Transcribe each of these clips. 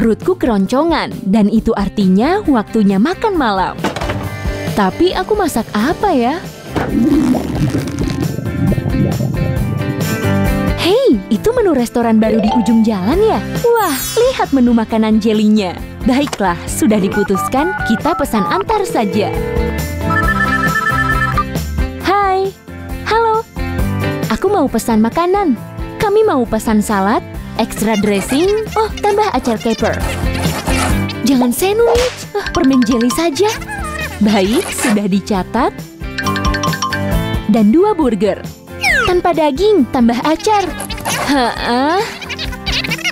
Perutku keroncongan, dan itu artinya waktunya makan malam. Tapi aku masak apa ya? Hei, itu menu restoran baru di ujung jalan ya? Wah, lihat menu makanan jelinya. Baiklah, sudah diputuskan, kita pesan antar saja. Hai, halo. Aku mau pesan makanan. Kami mau pesan salad, extra dressing, oh tambah acar caper. Jangan sandwich, oh, permen jelly saja. Baik, sudah dicatat. Dan dua burger. Tanpa daging, tambah acar. Hah?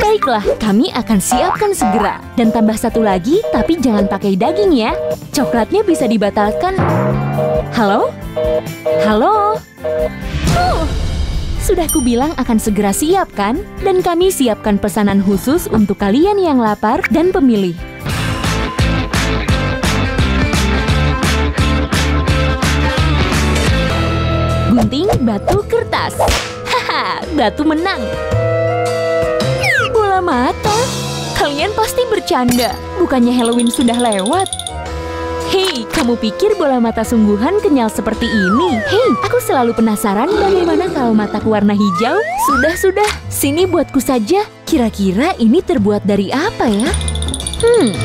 Baiklah, kami akan siapkan segera. Dan tambah satu lagi, tapi jangan pakai daging ya. Coklatnya bisa dibatalkan. Halo? Halo? Sudah kubilang akan segera siap kan? Dan kami siapkan pesanan khusus untuk kalian yang lapar dan pemilih. Gunting, batu, kertas. Haha, batu menang. Bola mata? Kalian pasti bercanda. Bukannya Halloween sudah lewat? Hei, kamu pikir bola mata sungguhan kenyal seperti ini? Hei, aku selalu penasaran bagaimana kalau mataku warna hijau? Sudah-sudah, sini buatku saja. Kira-kira ini terbuat dari apa ya? Hmm,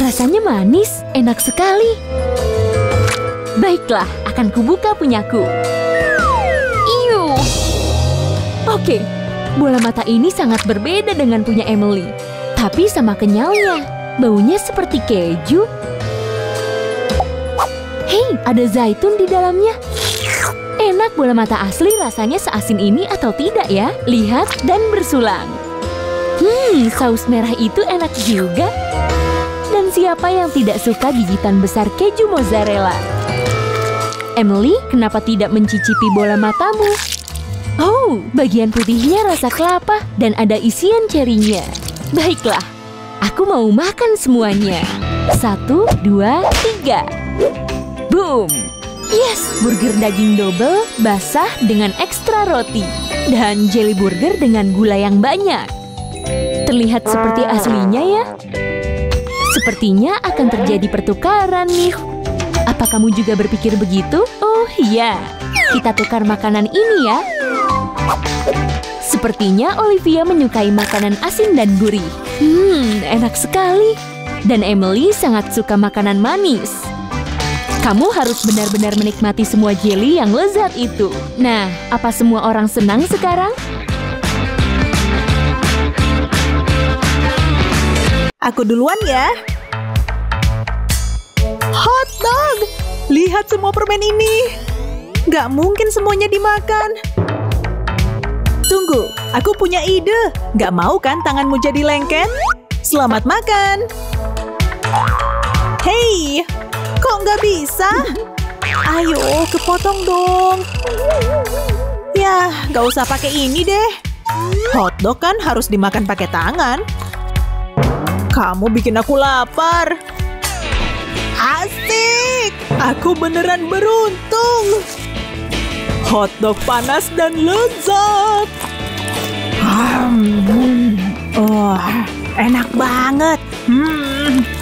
rasanya manis, enak sekali. Baiklah, akan kubuka punyaku. Iu. Oke, bola mata ini sangat berbeda dengan punya Emily. Tapi sama kenyalnya, baunya seperti keju. Hei, ada zaitun di dalamnya. Enak bola mata asli rasanya seasin ini atau tidak ya? Lihat dan bersulang. Hmm, saus merah itu enak juga. Dan siapa yang tidak suka gigitan besar keju mozzarella? Emily, kenapa tidak mencicipi bola matamu? Oh, bagian putihnya rasa kelapa dan ada isian cerinya. Baiklah, aku mau makan semuanya. Satu, dua, tiga. Boom! Yes, burger daging double basah dengan ekstra roti. Dan jelly burger dengan gula yang banyak. Terlihat seperti aslinya ya? Sepertinya akan terjadi pertukaran nih. Apa kamu juga berpikir begitu? Oh iya, kita tukar makanan ini ya. Sepertinya Olivia menyukai makanan asin dan gurih. Hmm, enak sekali. Dan Emily sangat suka makanan manis. Kamu harus benar-benar menikmati semua jelly yang lezat itu. Nah, apa semua orang senang sekarang? Aku duluan ya. Hot dog! Lihat semua permen ini. Gak mungkin semuanya dimakan. Tunggu, aku punya ide. Gak mau kan tanganmu jadi lengket? Selamat makan. Hei, kok nggak bisa? Ayo, kepotong dong. Ya, gak usah pakai ini deh. Hotdog kan harus dimakan pakai tangan. Kamu bikin aku lapar. Asik! Aku beneran beruntung. Hotdog panas dan lezat. Hmm, oh, enak banget. Hmm,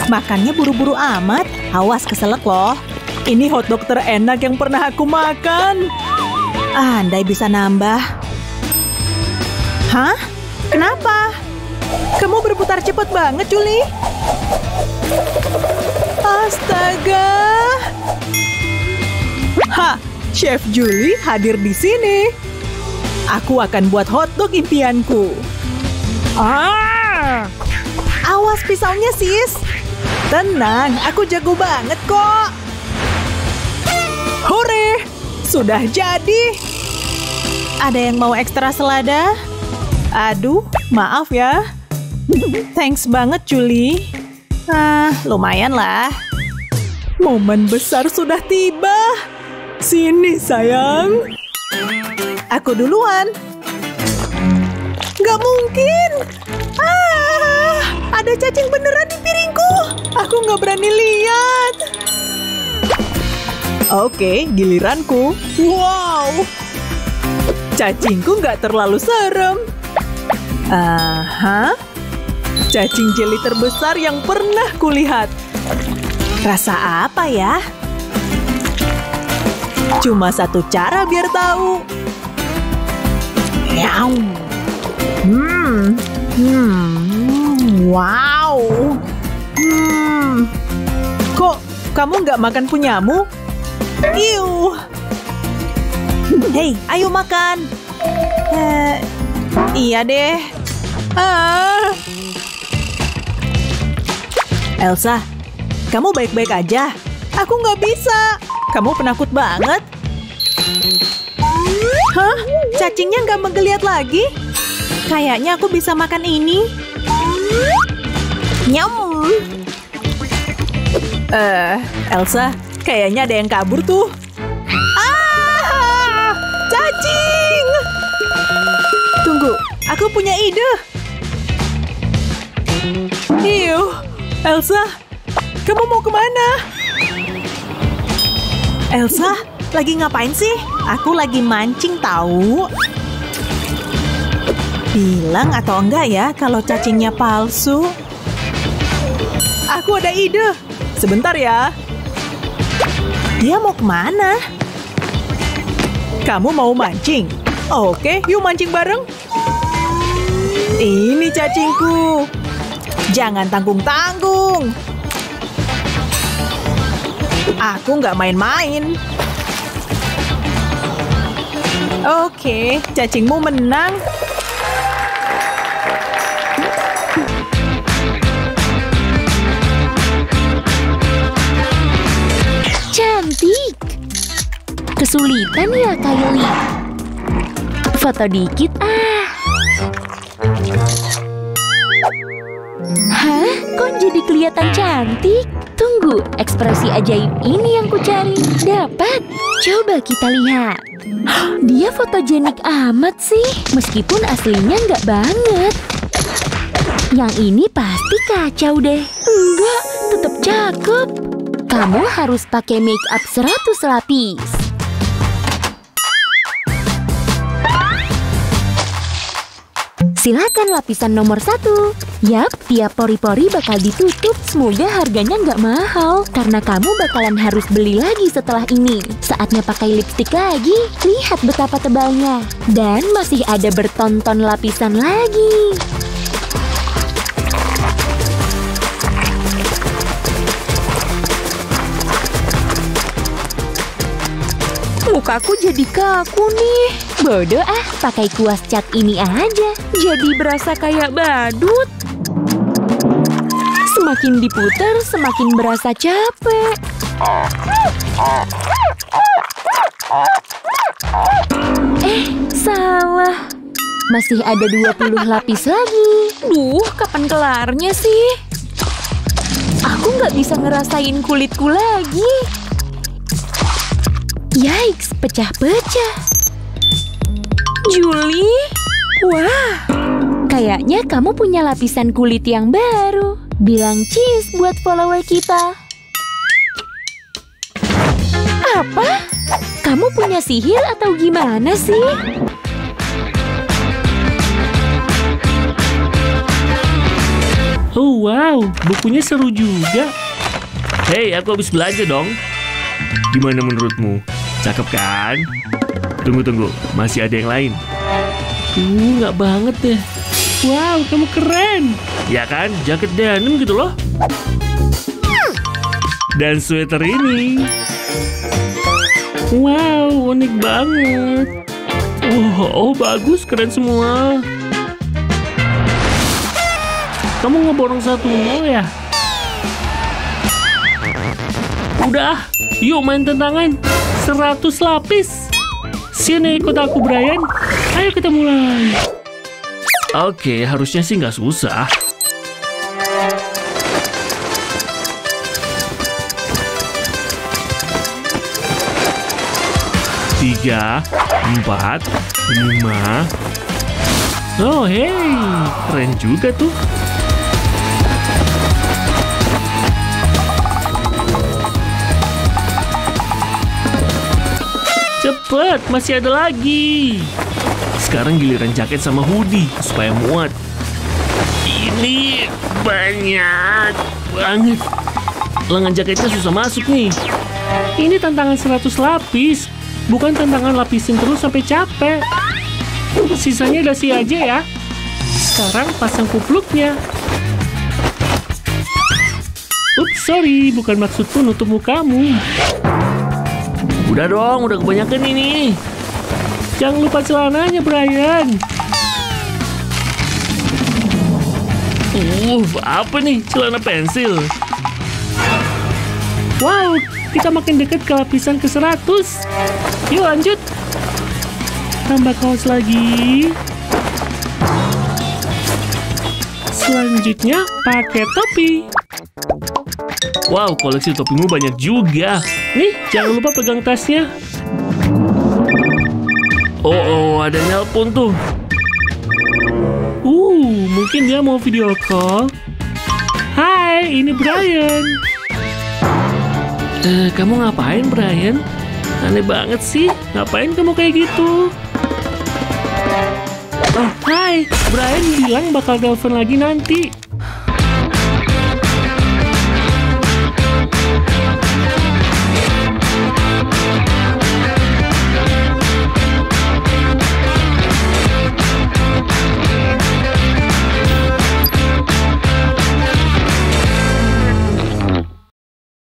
makannya buru-buru amat. Awas keselak loh. Ini hotdog terenak yang pernah aku makan. Andai bisa nambah. Hah? Kenapa? Kamu berputar cepat banget, Juli. Astaga. Ha, Chef Julie hadir di sini. Aku akan buat hotdog impianku. Ah! Awas pisaunya, sis. Tenang, aku jago banget kok. Hore! Sudah jadi. Ada yang mau ekstra selada? Aduh, maaf ya. Thanks banget, Julie. Ah, lumayan lah. Momen besar sudah tiba. Sini, sayang. Aku duluan. Gak mungkin. Ah, ada cacing beneran di piringku. Aku gak berani lihat. Oke, giliranku. Wow. Cacingku gak terlalu serem. Aha. Cacing jeli terbesar yang pernah kulihat. Rasa apa ya? Cuma satu cara biar tahu. Yaum. Hmm. Hmm. Wow. Hmm. Kok kamu nggak makan punyamu? Iu. Hei, ayo makan. Eh, iya deh. Ah. Elsa, kamu baik-baik aja. Aku nggak bisa. Kamu penakut banget. Hah? Cacingnya nggak menggeliat lagi? Kayaknya aku bisa makan ini. Nyam. Eh, Elsa, kayaknya ada yang kabur tuh. Ah! Cacing! Tunggu, aku punya ide. Iu, Elsa, kamu mau ke mana? Elsa, lagi ngapain sih? Aku lagi mancing tahu. Bilang atau enggak ya kalau cacingnya palsu? Aku ada ide. Sebentar ya. Dia mau ke mana? Kamu mau mancing? Oke, yuk mancing bareng. Ini cacingku. Jangan tanggung-tanggung. Aku nggak main-main. Oke, cacingmu menang. Kesulitan ya, Kylie. Foto dikit ah. Hah? Kok jadi kelihatan cantik? Tunggu, ekspresi ajaib ini yang kucari. Dapat. Coba kita lihat. Dia fotogenik amat sih. Meskipun aslinya nggak banget. Yang ini pasti kacau deh. Enggak, tetap cakep. Kamu harus pakai make up 100 lapis. Silakan lapisan nomor satu. Yap, tiap pori-pori bakal ditutup. Semoga harganya nggak mahal. Karena kamu bakalan harus beli lagi setelah ini. Saatnya pakai lipstick lagi. Lihat betapa tebalnya. Dan masih ada bertonton lapisan lagi. Mukaku jadi kaku nih. Bodoh ah, pakai kuas cat ini aja. Jadi berasa kayak badut. Semakin diputar, semakin berasa capek. Eh, salah. Masih ada 20 lapis lagi. Duh, kapan kelarnya sih? Aku nggak bisa ngerasain kulitku lagi. Yikes, pecah-pecah. Julie? Wah, kayaknya kamu punya lapisan kulit yang baru. Bilang cheese buat follower kita. Apa? Kamu punya sihir atau gimana sih? Oh wow, bukunya seru juga. Hei, aku habis belanja dong. Gimana menurutmu? Cakep kan? Tunggu, tunggu. Masih ada yang lain. Uh, nggak banget deh. Wow, kamu keren. Ya kan? Jaket denim gitu loh. Dan sweater ini. Wow, unik banget. Oh, oh bagus, keren semua. Kamu ngeborong satu mau ya? Udah, yuk main tentangan. 100 lapis. Sini ikut aku, Brian. Ayo kita mulai. Oke, harusnya sih nggak susah. Tiga, empat, lima. Oh, hey, keren juga tuh. Masih ada lagi. Sekarang giliran jaket sama hoodie supaya muat. Ini banyak banget. Lengan jaketnya susah masuk nih. Ini tantangan 100 lapis, bukan tantangan lapisin terus sampai capek. Sisanya dasi aja ya. Sekarang pasang kupluknya. Ups, sorry, bukan maksudku nutup mukamu. Udah dong, udah kebanyakan ini. Jangan lupa celananya, Brian. Uh, apa nih? Celana pensil. Wow, kita makin dekat ke lapisan ke 100. Yuk lanjut. Tambah kaos lagi. Selanjutnya pakai topi. Wow, koleksi topimu banyak juga. Jangan lupa pegang tasnya. Oh, oh, ada nelpon tuh. Uh, mungkin dia mau video call. Hai, ini Brian. Eh, kamu ngapain, Brian? Aneh banget sih, ngapain kamu kayak gitu? Oh, hai, Brian bilang bakal telepon lagi nanti.